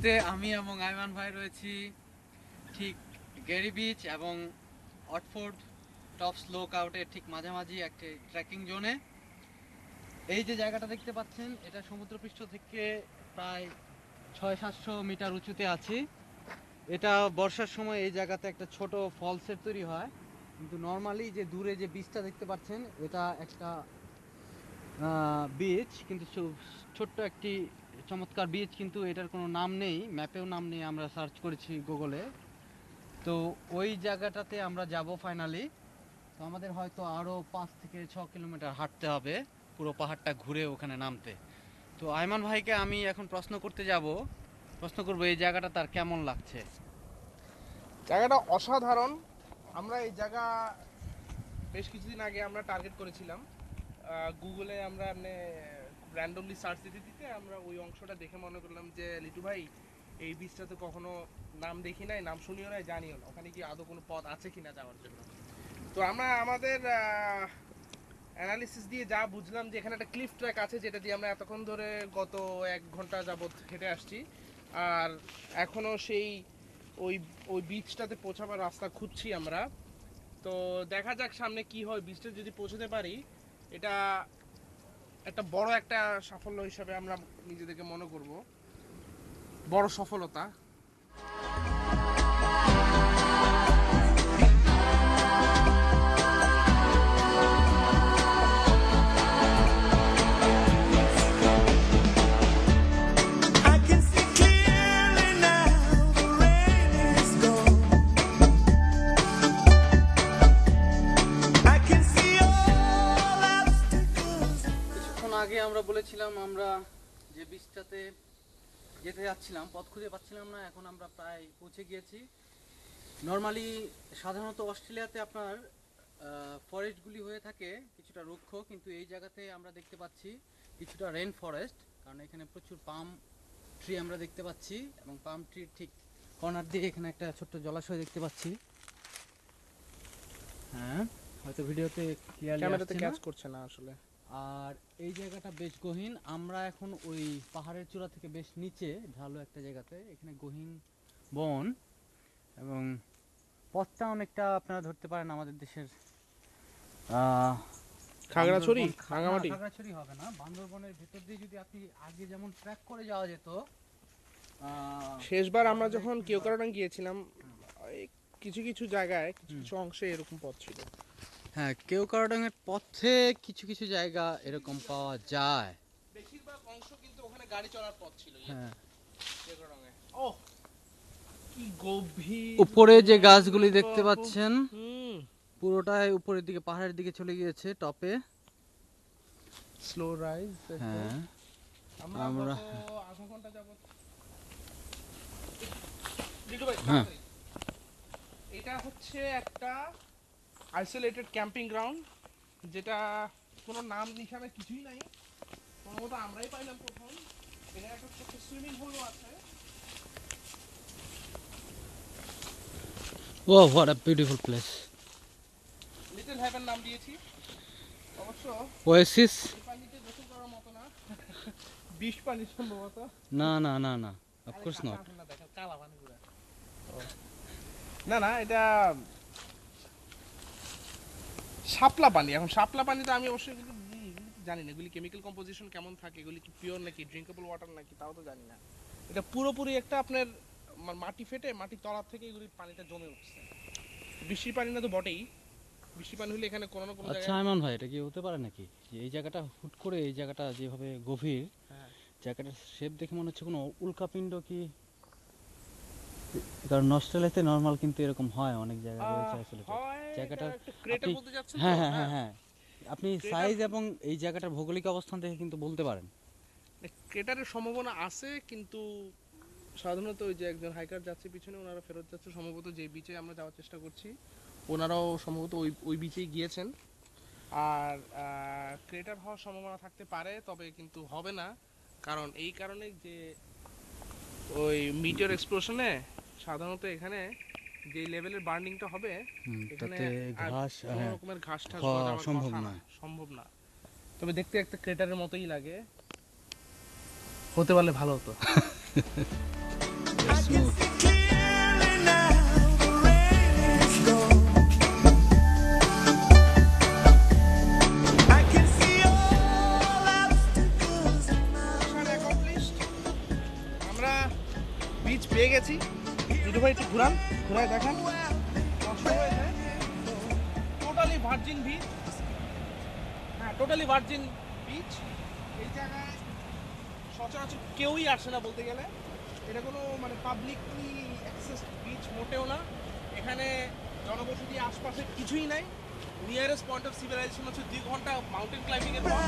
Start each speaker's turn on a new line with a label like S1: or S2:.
S1: মুহূর্তে আমি এবং আইমান ভাই রয়েছি ঠিক গেরি বিচ এবং অটফোর্ড টপ স্লোক আউটের ঠিক মাঝামাঝি একটি ট্রেকিং জোনে এই যে জায়গাটা দেখতে পাচ্ছেন, এটা সমুদ্রপৃষ্ঠ থেকে প্রায় ছয় সাতশো মিটার উঁচুতে আছি। এটা বর্ষার সময় এই জায়গাতে একটা ছোট ফলসের তৈরি হয়। কিন্তু নর্মালি যে দূরে যে বীজটা দেখতে পাচ্ছেন, এটা একটা বিচ কিন্তু ছোট্ট একটি চমৎকার বিচ কিন্তু এটার কোনো নাম নেই ম্যাপেও নাম নেই, আমরা সার্চ করেছি গুগলে তো ওই জায়গাটাতে আমরা যাব ফাইনালি তো আমাদের হয়তো আরও পাঁচ থেকে ছ কিলোমিটার হাঁটতে হবে, পুরো পাহাড়টা ঘুরে ওখানে নামতে। তো আয়মান ভাইকে আমি এখন প্রশ্ন করতে যাব। প্রশ্ন করব, এই জায়গাটা তার কেমন লাগছে?
S2: জায়গাটা অসাধারণ। আমরা এই জায়গা বেশ কিছুদিন আগে আমরা টার্গেট করেছিলাম। গুগলে আমরা র্যান্ডমলি সার্চ দিতে দিতে আমরা ওই অংশটা দেখে মনে করলাম যে, লিটু ভাই, এই বীজটাতে কখনো নাম দেখি নাই, নাম শুনিও নাই, জানিও না। ওখানে কি আদৌ কোনো পথ আছে কিনা যাওয়ার জন্য? তো আমরা আমাদের অ্যানালিসিস দিয়ে যা বুঝলাম যে এখানে একটা ক্লিফ ট্র্যাক আছে, যেটা দিয়ে আমরা এতক্ষণ ধরে গত এক ঘণ্টা যাবত হেঁটে আসছি। আর এখনও সেই ওই ওই বিচটাতে পৌঁছাবার রাস্তা খুঁজছি আমরা। তো দেখা যাক সামনে কি হয়। বিচটা যদি পৌঁছতে পারি, এটা একটা বড় একটা সাফল্য হিসাবে আমরা নিজেদেরকে মনে করব। বড় সফলতা।
S1: কিছুক্ষণ আগে আমরা বলেছিলাম আমরা যে বীজটাতে যেতে যাচ্ছিলাম পথ খুঁজে পাচ্ছিলাম না এখন আমরা প্রায় পৌঁছে গিয়েছি। নর্মালি সাধারণত অস্ট্রেলিয়াতে আপনার ফরেস্টগুলি হয়ে থাকে কিছুটা রুক্ষ কিন্তু এই জায়গাতে আমরা দেখতে পাচ্ছি কিছুটা রেন ফরেস্ট কারণ এখানে প্রচুর পাম ট্রি আমরা দেখতে পাচ্ছি এবং পাম ট্রির ঠিক কর্নার দিয়ে এখানে একটা ছোট্ট জলাশয় দেখতে পাচ্ছি। হ্যাঁ হয়তো ভিডিওতে ক্লিয়ারলি
S2: ক্যামেরাতে ক্যাচ করছে না আসলে।
S1: আর এই জায়গাটা বেশ গহীন। আমরা এখন ওই পাহাড়ের চূড়া থেকে বেশ নিচে ঢালু একটা জায়গাতে এখানে গহীন বন এবং পথটা অনেকটা আপনারা ধরতে পারেন আমাদের দেশের
S2: খাগড়াছড়ি? রাঙামাটি
S1: খাগড়াছড়ি হবে না। বান্দরবনের ভেতর দিয়ে যদি আপনি আগে যেমন ট্র্যাক করে যাওয়া যেত
S2: শেষবার আমরা যখন কেওকারডাং গিয়েছিলাম কিছু কিছু জায়গায় কিছু কিছু অংশে এরকম পথ ছিল।
S1: হ্যাঁ কেউ কারোডাঙের পথে কিছু কিছু জায়গা এরকম পাওয়া যায়।
S2: বেশিরভাগ অংশ কিন্তু ওখানে গাড়ি চলার পথ ছিল
S1: হ্যাঁ।
S2: ও কি গভীর
S1: উপরে যে গাছগুলি দেখতে পাচ্ছেন পুরোটাই উপরের দিকে পাহাড়ের দিকে চলে গিয়েছে টপে।
S2: স্লো রাইজ
S1: হ্যাঁ।
S2: আমরা
S1: আমরা-
S2: আধা ঘণ্টা যাবত
S1: হ্যাঁ।
S2: এটা হচ্ছে একটা আইসোলেটেড ক্যাম্পিং গ্রাউন্ড যেটা কোনো নাম নিশানা কিছুই নাই। কোনো মতো আমরাই পাইলাম প্রথম। এখানে একটা ছোট্ট সুইমিং পুলও আছে।
S1: ও what a beautiful place
S2: little heaven নাম দিয়েছি। অবশ্য
S1: ওয়েসিস
S2: পানিতে গোসল করার মতো না। বিষ পানি সম্ভবত।
S1: না না না না অফ কোর্স নট
S2: কালা পানি পুরা না না এটা শাপলা পানি এখন শাপলা পানিতে আমি অবশ্যই উম, জানি না এগুলি কেমিক্যাল কম্পোজিশন কেমন থাকে এগুলি কি পিওর নাকি ড্রিঙ্কেবল ওয়াটার নাকি তাও তো জানি না। এটা পুরোপুরি একটা আপনার মাটি ফেটে মাটির তলার থেকে এগুলি পানিটা জমে উঠছে। বৃষ্টির পানি না তো বটেই বৃষ্টির পানি হলে এখানে কোনো না কোনো
S1: আচ্ছা আইমান ভাই এটা কি হতে পারে নাকি? যে এই জায়গাটা হুট করে এই জায়গাটা যেভাবে গভীর
S2: হ্যাঁ।
S1: জায়গাটার শেপ দেখে মনে হচ্ছে কোনো উল্কাপিণ্ড কি? কারণ অস্ট্রেলিয়াতে নর্মাল কিন্তু এরকম হয় অনেক জায়গায় রয়েছে আসলে জায়গাটা আপনি- হ্যাঁ হ্যাঁ হ্যাঁ। হ্যাঁ আপনি সাইজ এবং এই জায়গাটার ভৌগোলিক অবস্থান দেখে কিন্তু বলতে পারেন।
S2: ক্রেটারের সম্ভাবনা আছে কিন্তু সাধারণত ওই যে একজন হাইকার যাচ্ছে পিছনে ওনারা ফেরত যাচ্ছে। সম্ভবত যে বিচে আমরা যাওয়ার চেষ্টা করছি ওনারাও সম্ভবত ওই ওই বিচেই গিয়েছেন। আর ক্রেটার হওয়ার সম্ভাবনা থাকতে পারে তবে কিন্তু হবে না। কারণ এই কারণে যে ওই মিটিওর এক্সপ্লোশনে সাধারণত এখানে যে লেভেলের বার্নিংটা হবে এখানে
S1: ঘাস
S2: কোনো
S1: হ্যাঁ
S2: রকমের ঘাস টাস
S1: সম্ভব
S2: না, সম্ভব না। তবে দেখতে একটা ক্রেটারের মতোই লাগে। হতে পারলে ভালো হতো। বিচ পেয়ে গেছি। দিদু ভাই একটু ঘুরান ঘুরায় দেখান। টোটালি ভার্জিন বিচ হ্যাঁ টোটালি ভার্জিন বিচ এই জায়গায় সচরাচর কেউই আসে না বলতে গেলে। এটা কোনো মানে পাবলিকলি অ্যাক্সেস বিচ মোটেও না। এখানে জনবসতি আশপাশে কিছুই নাই। নিয়ারেস্ট পয়েন্ট অফ সিভিলাইজেশন হচ্ছে দুই ঘণ্টা মাউন্টেন ক্লাইম্বিং এর পর